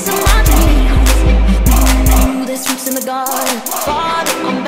piece of. You in the garden, Father,